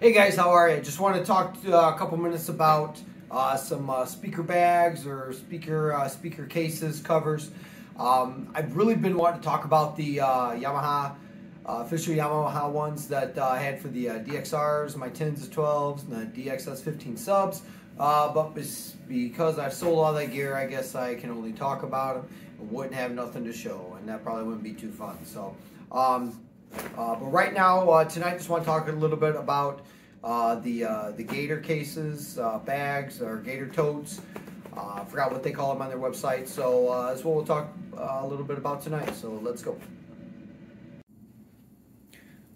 Hey guys, how are you? Just want to talk to, uh, a couple minutes about uh, some uh, speaker bags or speaker uh, speaker cases covers. Um, I've really been wanting to talk about the uh, Yamaha uh, official Yamaha ones that I had for the DXRs, my 10s, 12s, and the DXS 15 subs. but because I've sold all that gear, I guess I can only talk about them. wouldn't have nothing to show, and that probably wouldn't be too fun. So. Um, uh, but right now, uh, tonight, just want to talk a little bit about uh, the uh, the gator cases, uh, bags, or gator totes. Uh, I forgot what they call them on their website. So that's what we'll talk a little bit about tonight. So let's go.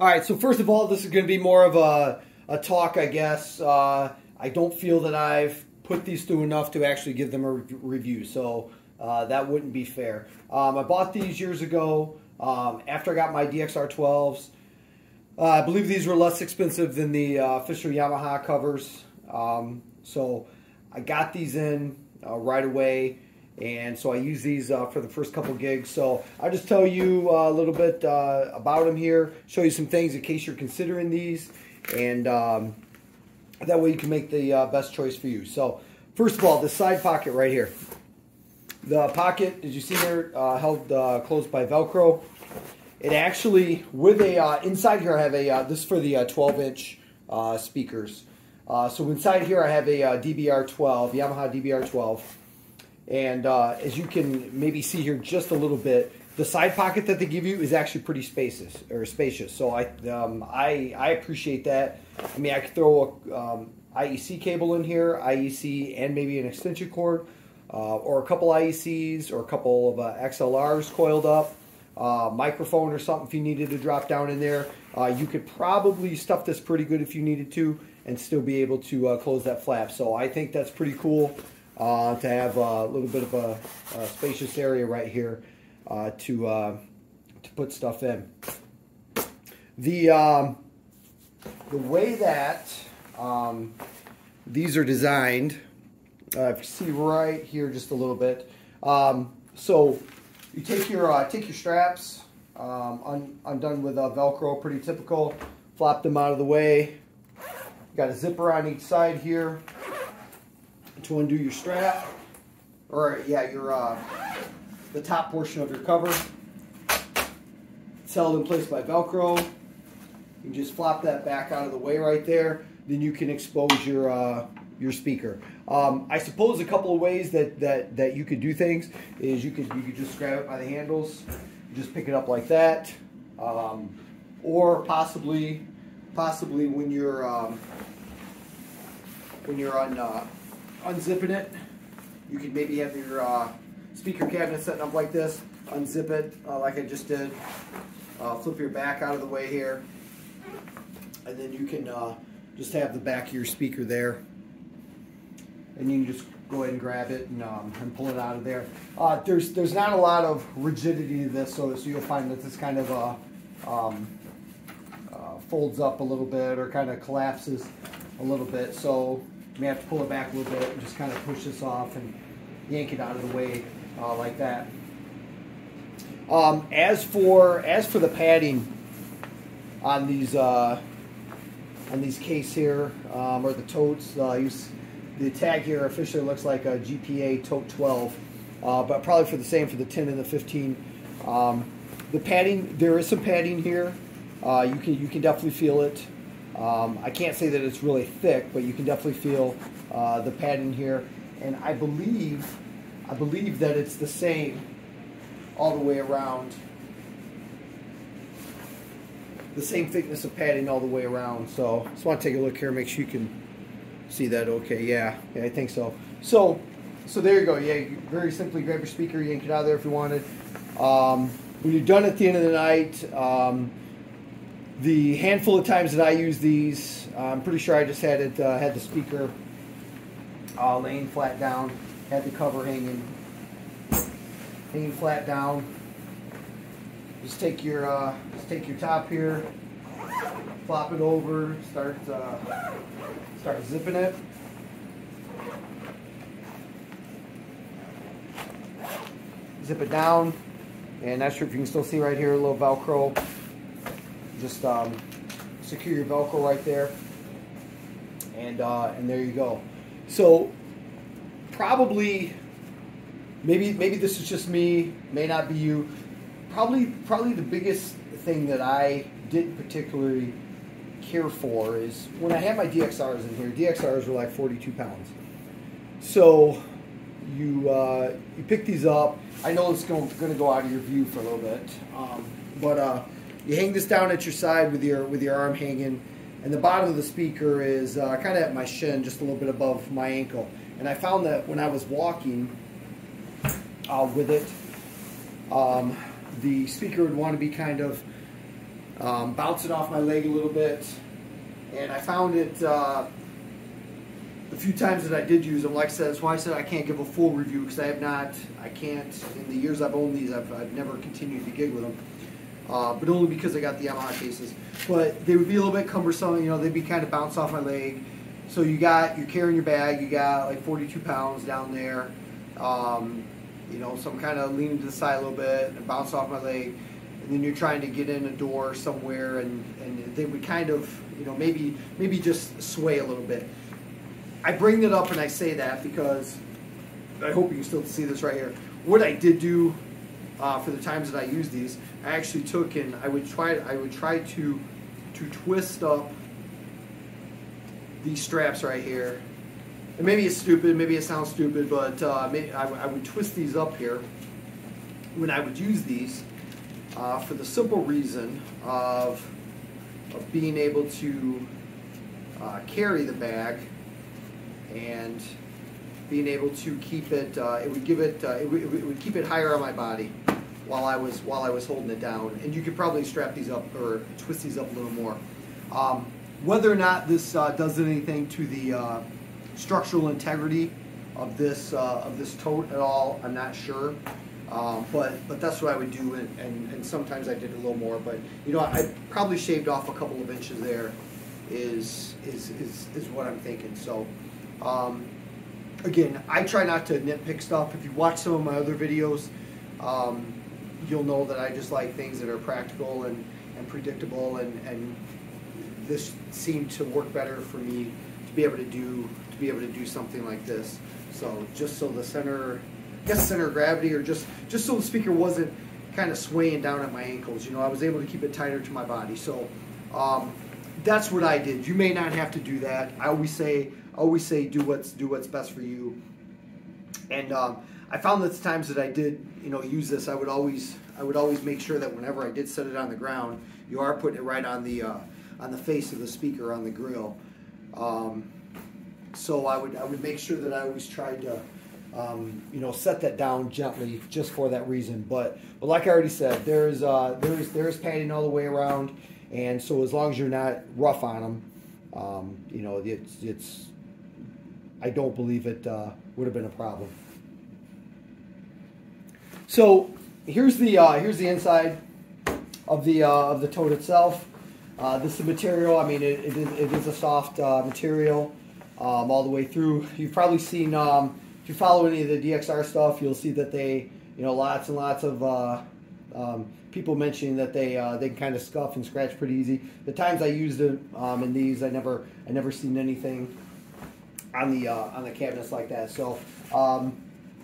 All right. So first of all, this is going to be more of a, a talk, I guess. I don't feel that I've put these through enough to actually give them a re review. So that wouldn't be fair. Um, I bought these years ago. Um, after I got my DXR 12s, uh, I believe these were less expensive than the uh, official Yamaha covers. Um, so I got these in uh, right away. And so I use these uh, for the first couple gigs. So I'll just tell you uh, a little bit uh, about them here, show you some things in case you're considering these. And um, that way you can make the best choice for you. So first of all, the side pocket right here. The pocket, as you see there, held closed by Velcro. It actually, with a, uh, inside here I have a, uh, this is for the uh, 12 inch uh, speakers. Uh, so inside here I have a uh, DBR12, Yamaha DBR12. And as you can maybe see here just a little bit, the side pocket that they give you is actually pretty spacious or spacious. So I, um, I, I appreciate that. I mean, I could throw a um, IEC cable in here, IEC and maybe an extension cord, or a couple IECs or a couple of XLRs coiled up uh, microphone or something if you needed to drop down in there. Uh, you could probably stuff this pretty good if you needed to and still be able to uh, close that flap. So I think that's pretty cool uh, to have a little bit of a, a spacious area right here uh, to, uh, to put stuff in. The, um, the way that um, these are designed, if you see right here just a little bit, um, so you take your uh, take your straps, um, un undone with uh, Velcro, pretty typical. Flop them out of the way. You got a zipper on each side here to undo your strap, or yeah, your uh, the top portion of your cover. It's held in place by Velcro. You can just flop that back out of the way right there. Then you can expose your uh, your speaker. Um, I suppose a couple of ways that, that, that you could do things is you could you could just grab it by the handles, just pick it up like that, um, or possibly possibly when you're um, when you're on uh, unzipping it, you could maybe have your uh, speaker cabinet set up like this, unzip it uh, like I just did, uh, flip your back out of the way here, and then you can uh, just have the back of your speaker there and you can just go ahead and grab it and, um, and pull it out of there. Uh, there's there's not a lot of rigidity to this, so, so you'll find that this kind of uh, um, uh, folds up a little bit or kind of collapses a little bit. So you may have to pull it back a little bit and just kind of push this off and yank it out of the way uh, like that. Um, as for as for the padding on these uh, on these case here um, or the totes, uh, you the tag here officially looks like a GPA Tote 12, uh, but probably for the same for the 10 and the 15. Um, the padding, there is some padding here. Uh, you can you can definitely feel it. Um, I can't say that it's really thick, but you can definitely feel uh, the padding here. And I believe, I believe that it's the same all the way around. The same thickness of padding all the way around. So just want to take a look here, make sure you can see that okay yeah yeah I think so. So so there you go yeah very simply grab your speaker yank it out of there if you wanted um, when you're done at the end of the night um, the handful of times that I use these I'm pretty sure I just had it uh, had the speaker uh, laying flat down had the cover hanging hanging flat down. Just take your uh, just take your top here flop it over start uh, Start zipping it. Zip it down. And not sure if you can still see right here, a little Velcro. Just um, secure your Velcro right there. and uh, and there you go. So probably maybe maybe this is just me, may not be you. Probably probably the biggest thing that I didn't particularly care for is when I had my DXRs in here. DXRs were like 42 pounds. So you uh, you pick these up. I know it's going, going to go out of your view for a little bit, um, but uh, you hang this down at your side with your with your arm hanging, and the bottom of the speaker is uh, kind of at my shin, just a little bit above my ankle. And I found that when I was walking uh, with it, um, the speaker would want to be kind of um, bouncing off my leg a little bit, and I found it uh, the few times that I did use them, like I said, that's why I said I can't give a full review because I have not, I can't, in the years I've owned these, I've, I've never continued to gig with them. Uh, but only because I got the Yamaha cases. But they would be a little bit cumbersome, you know, they'd be kind of bounce off my leg. So you got, you're carrying your bag, you got like 42 pounds down there. Um, you know, so I'm kind of leaning to the side a little bit and bounce off my leg. And then you're trying to get in a door somewhere and, and they would kind of, you know, maybe, maybe just sway a little bit. I bring that up and I say that because I hope you can still see this right here. What I did do uh, for the times that I used these, I actually took and I would try I would try to to twist up these straps right here. And maybe it's stupid, maybe it sounds stupid, but uh, I, I, would twist these up here when I would use these uh, for the simple reason of, of being able to uh, carry the bag and being able to keep it, uh, it would give it, uh, it, would, it, would, keep it higher on my body while I was while I was holding it down. And you could probably strap these up or twist these up a little more. Um, whether or not this uh, does anything to the uh, structural integrity of this of this tote at all, I'm not sure. Um, but but that's what I would do, and, and, and, sometimes I did a little more. But you know, I probably shaved off a couple of inches there. Is is is, is what I'm thinking. So. Um, again, I try not to nitpick stuff. If you watch some of my other videos, um, you'll know that I just like things that are practical and, and predictable, and, and this seemed to work better for me to be able to do to be able to do something like this. So just so the center, I guess center of gravity, or just just so the speaker wasn't kind of swaying down at my ankles. You know, I was able to keep it tighter to my body. So um, that's what I did. You may not have to do that. I always say always say do what's do what's best for you. And um, I found that the times that I did, you know, use this, I would always I would always make sure that whenever I did set it on the ground, you are putting it right on the uh, on the face of the speaker on the grill. Um, so I would I would make sure that I always tried to. Um, you know, set that down gently just for that reason. But, but like I already said, there's uh, there's there's padding all the way around, and so as long as you're not rough on them, um, you know, it's it's I don't believe it uh, would have been a problem. So here's the uh, here's the inside of the uh, of the tote itself. Uh, this is the material. I mean, it, it, is, it is a soft uh, material um, all the way through. You've probably seen um, you follow any of the DXR stuff, you'll see that they you know lots and lots of uh, um, people mentioning that they uh, they can kind of scuff and scratch pretty easy. The times I used it um, in these, I never I never seen anything on the uh, on the cabinets like that. So, um,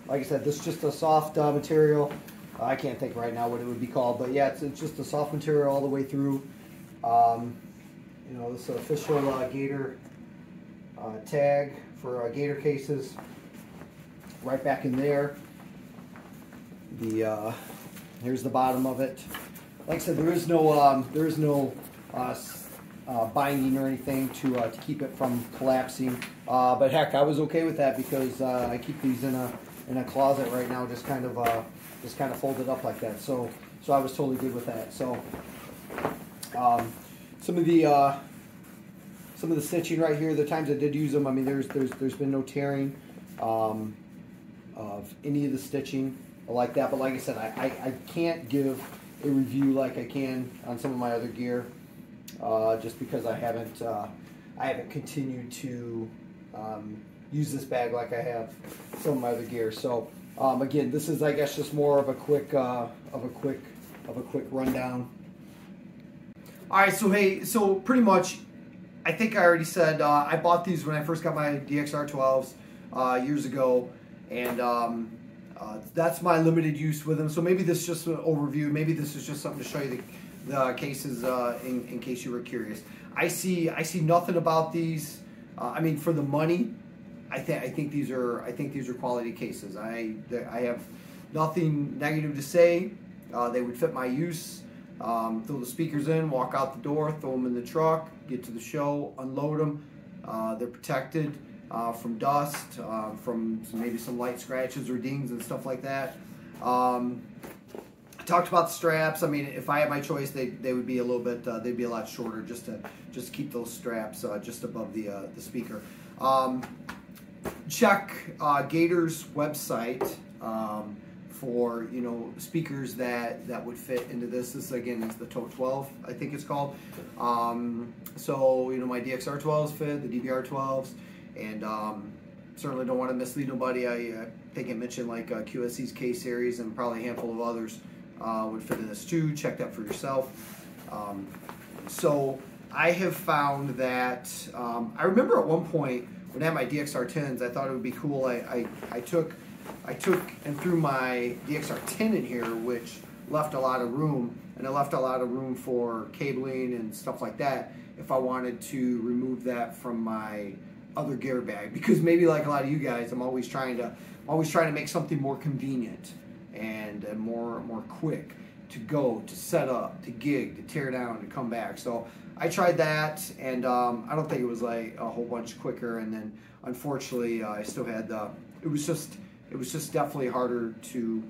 like I said, this is just a soft uh, material. I can't think right now what it would be called, but yeah, it's, it's just a soft material all the way through. Um, you know, this official uh, Gator uh, tag for uh, Gator cases. Right back in there. The uh, here's the bottom of it. Like I said, there is no um, there is no uh, binding or anything to, uh, to keep it from collapsing. Uh, but heck, I was okay with that because uh, I keep these in a in a closet right now, just kind of uh, just kind of folded up like that. So so I was totally good with that. So um, some of the uh, some of the stitching right here, the times I did use them, I mean, there's there's there's been no tearing um, of any of the stitching like that. But like I said, I, I, I can't give a review like I can on some of my other gear uh, just because I haven't uh, I haven't continued to um, use this bag like I have some of my other gear. So um, again, this is I guess just more of a quick uh, of a quick of a quick rundown. All right, so hey, so pretty much I think I already said uh, I bought these when I first got my DXR 12s uh, years ago, and um, uh, that's my limited use with them. So maybe this is just an overview. Maybe this is just something to show you the, the cases uh, in, in, case you were curious. I see I see nothing about these. Uh, I mean, for the money, I think I think these are I think these are quality cases. I I have nothing negative to say. Uh, they would fit my use. Um, throw the speakers in, walk out the door, throw them in the truck, get to the show, unload them. Uh, they're protected uh, from dust, uh, from maybe some light scratches or dings and stuff like that. Um, I talked about the straps. I mean, if I had my choice, they, they would be a little bit, uh, they'd be a lot shorter just to just keep those straps uh, just above the, uh, the speaker. Um, check uh, Gator's website. Um, for you know speakers that that would fit into this. This again is the TOTE 12, I think it's called. Um, so you know my DXR 12s fit, the DBR 12s, and um, certainly don't want to mislead nobody. I, I think I mentioned like uh, QSC's K series and probably a handful of others uh, would fit in this too. Check that for yourself. Um, so I have found that um, I remember at one point when I had my DXR 10s, I thought it would be cool. I, I, I took I took and threw my DXR 10 in here, which left a lot of room, and it left a lot of room for cabling and stuff like that if I wanted to remove that from my other gear bag because maybe like a lot of you guys I'm always trying to always trying to make something more convenient and, and more more quick to go to set up to gig to tear down to come back. So I tried that and um, I don't think it was like a whole bunch quicker. And then unfortunately uh, I still had the it was just it was just definitely harder to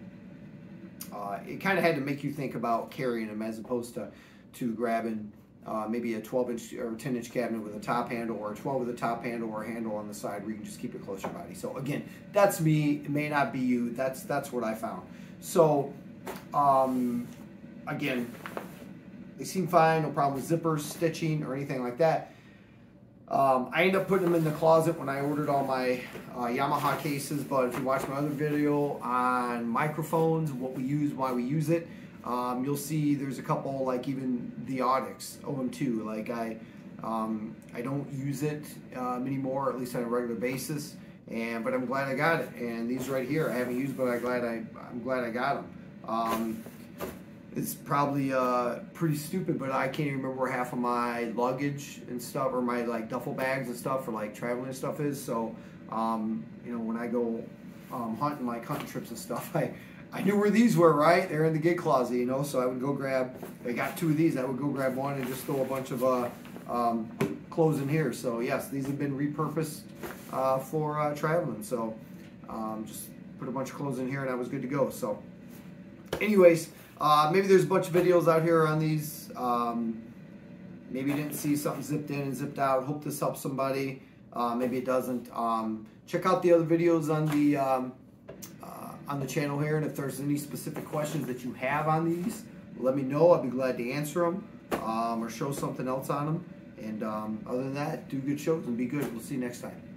uh, it kind of had to make you think about carrying them as opposed to to grabbing uh, maybe a 12 inch or 10 inch cabinet with a top handle or a 12 with a top handle or a handle on the side where you can just keep it close to your body. So again, that's me. It may not be you. That's that's what I found. So um, again, they seem fine. No problem with zippers, stitching, or anything like that. Um, I ended up putting them in the closet when I ordered all my uh, Yamaha cases, but if you watch my other video on microphones, what we use, why we use it, um, you'll see there's a couple like even the Audix OM2. Like I, um, I don't use it um, anymore, at least on a regular basis. And but I'm glad I got it. And these right here, I haven't used, but I'm glad I, I'm glad I got them. Um, it's probably uh, pretty stupid, but I can't even remember half of my luggage and stuff, or my like duffel bags and stuff for like traveling and stuff is. So, um, you know, when I go um, hunting, like hunting trips and stuff, I I knew where these were, right? They're in the gig closet, you know, so I would go grab, I got two of these, I would go grab one and just throw a bunch of uh, um, clothes in here. So yes, these have been repurposed uh, for uh, traveling. So um, just put a bunch of clothes in here and I was good to go. So anyways, uh, maybe there's a bunch of videos out here on these. Um, maybe you didn't see something zipped in and zipped out. Hope this helps somebody. Uh, maybe it doesn't. Um, check out the other videos on the um, on the channel here. And if there's any specific questions that you have on these, let me know. I'd be glad to answer them um, or show something else on them. And um, other than that, do good shows and be good. We'll see you next time.